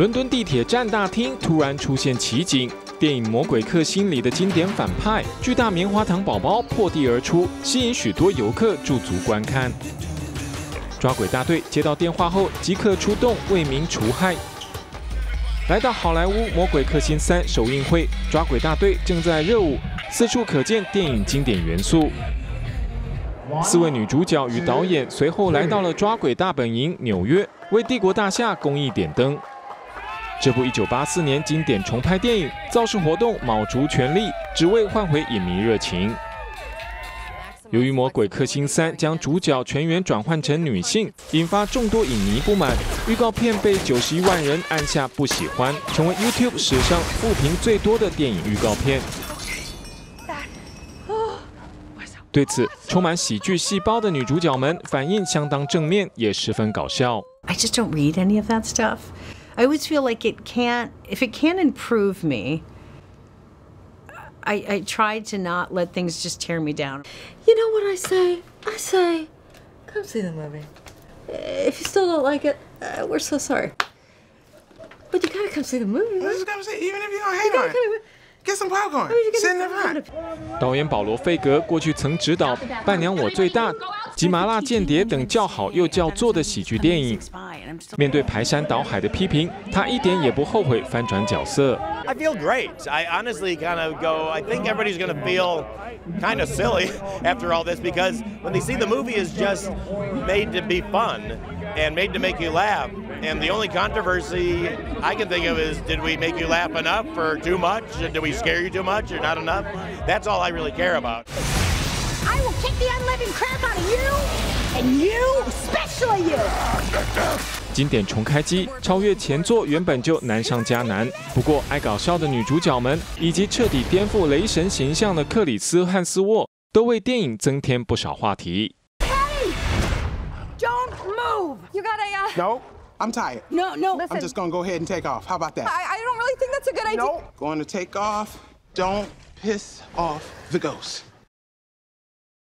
伦敦地铁站大厅突然出现奇景，电影《魔鬼克星》里的经典反派巨大棉花糖宝宝破地而出，吸引许多游客驻足观看。抓鬼大队接到电话后即刻出动为民除害。来到好莱坞《魔鬼克星三》首映会，抓鬼大队正在热舞，四处可见电影经典元素。四位女主角与导演随后来到了抓鬼大本营纽约，为帝国大厦公益点灯。这部1984年经典重拍电影造势活动卯足全力，只为换回影迷热情。由于《魔鬼克星三》将主角全员转换成女性，引发众多影迷不满，预告片被91万人按下不喜欢，成为 YouTube 史上负评最多的电影预告片。对此，充满喜剧细胞的女主角们反应相当正面，也十分搞笑。I just don't read any of that stuff. I always feel like it can't, if it can't improve me, I, I try to not let things just tear me down. You know what I say? I say, come see the movie. If you still don't like it, uh, we're so sorry. But you gotta come see the movie. Right? Just gotta say, even if you don't hate on it. Get some popcorn. Sit in the front. 导演保罗·费格过去曾执导《伴娘我最大》 及《麻辣间谍》等叫好又叫座的喜剧电影。面对排山倒海的批评，他一点也不后悔翻转角色。I feel great. I honestly kind of go. I think everybody's going to feel kind of silly after all this because when they see the movie is just made to be fun and made to make you laugh. And the only controversy I can think of is did we make you laugh enough or too much? Did we scare you too much or not enough? That's all I really care about. I will kick the unliving crap out of you and you, especially you. 经典重开机，超越前作原本就难上加难。不过，爱搞笑的女主角们以及彻底颠覆雷神形象的克里斯·汉斯沃，都为电影增添不少话题。Hey, don't move. You gotta. Uh... No. I'm tired. No, no. Listen. I'm just gonna go ahead and take off. How about that? I, I don't really think that's a good idea. No. Going to take off. Don't piss off the ghost.